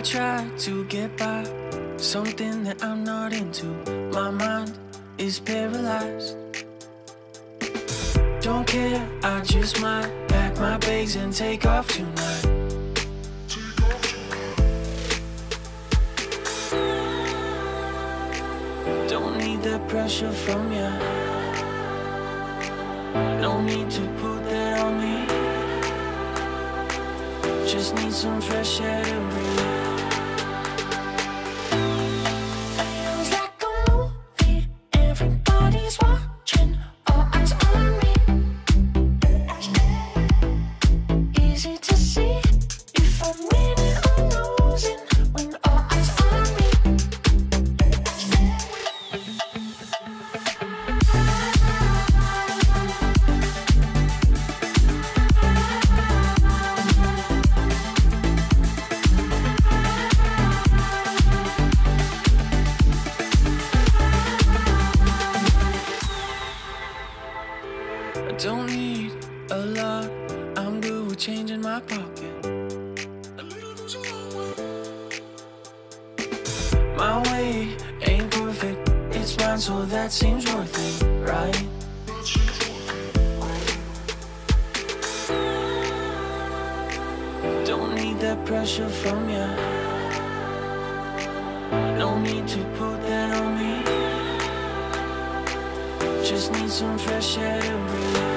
I try to get by, something that I'm not into. My mind is paralyzed. Don't care, I just might pack my bags and take off tonight. Don't need the pressure from you. No need to put that on me. Just need some fresh air to breathe. down, so that seems worth it, right? Don't need that pressure from you. No need to put that on me. Just need some fresh air to breathe.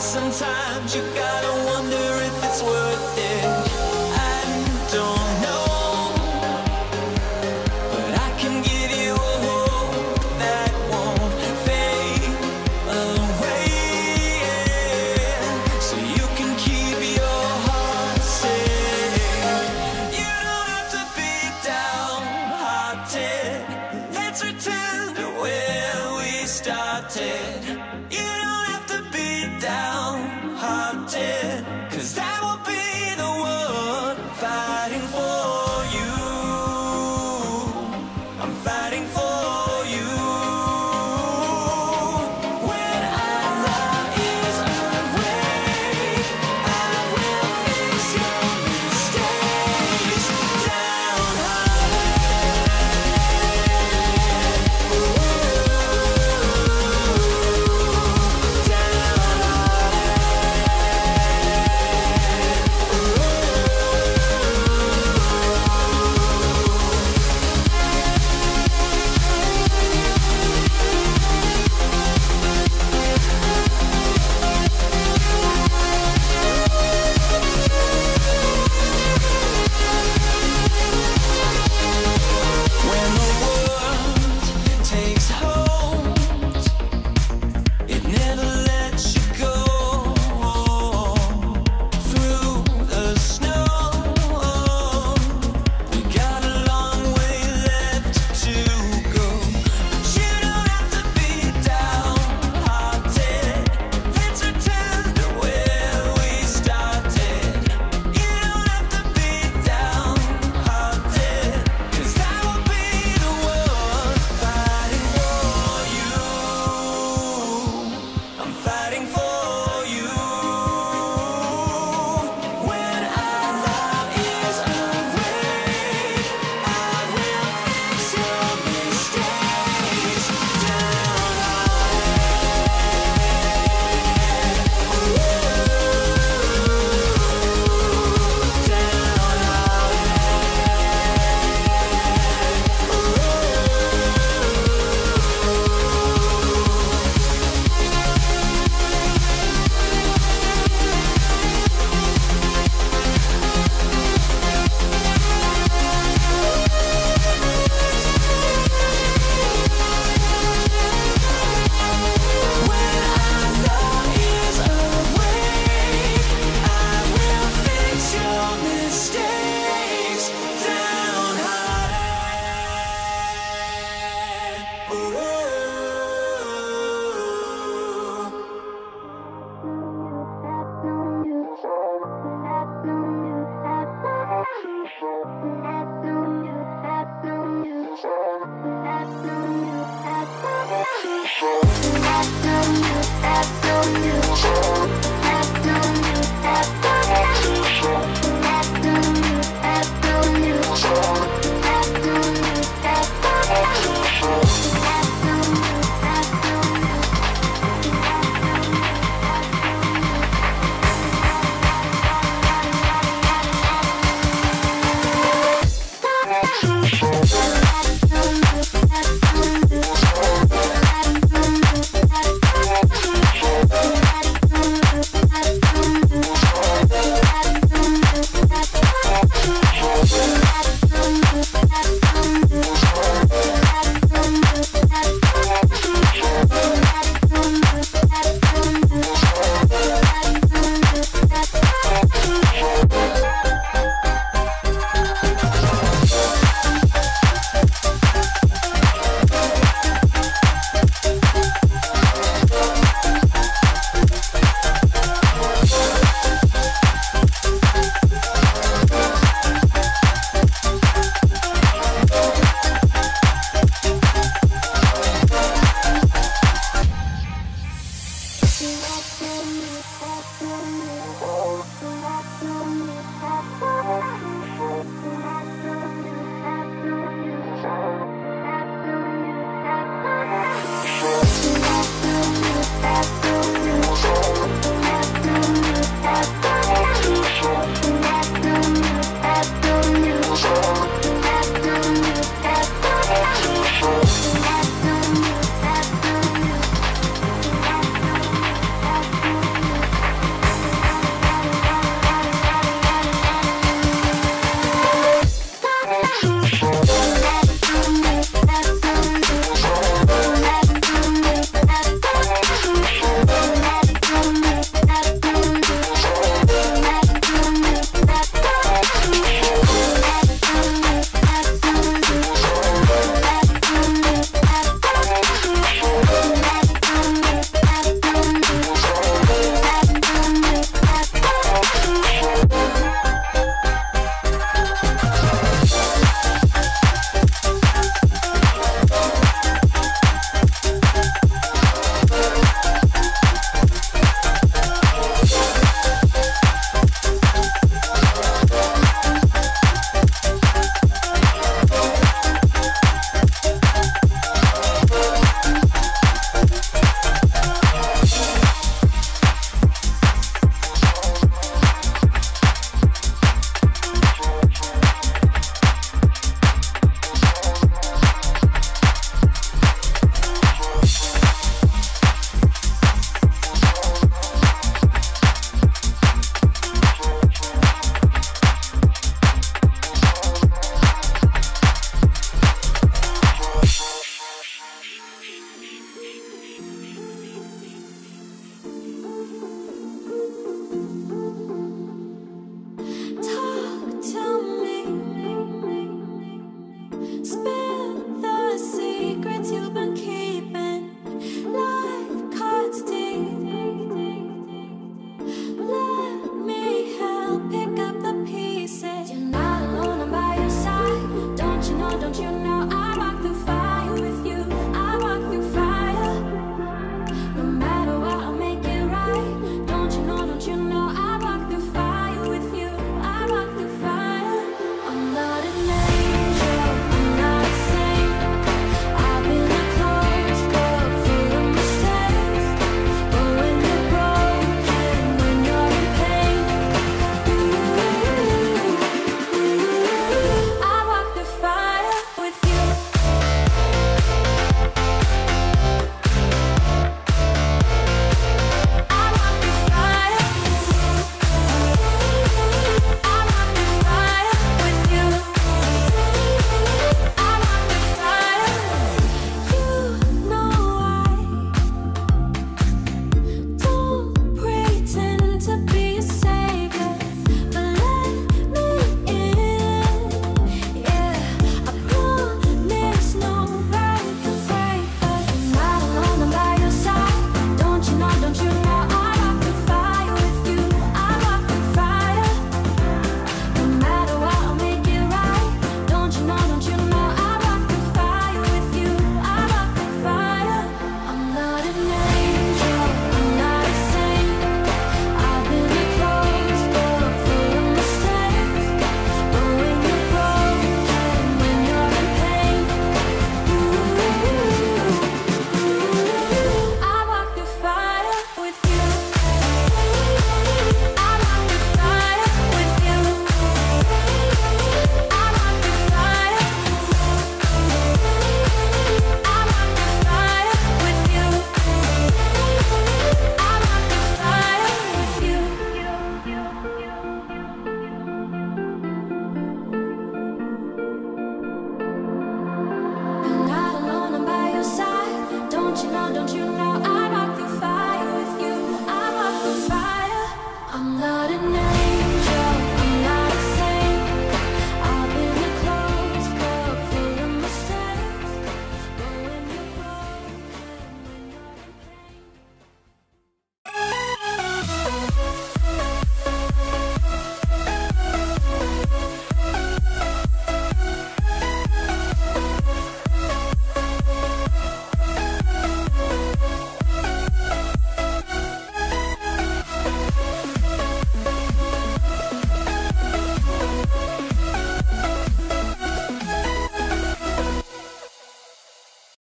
sometimes you gotta wonder if it's worth it.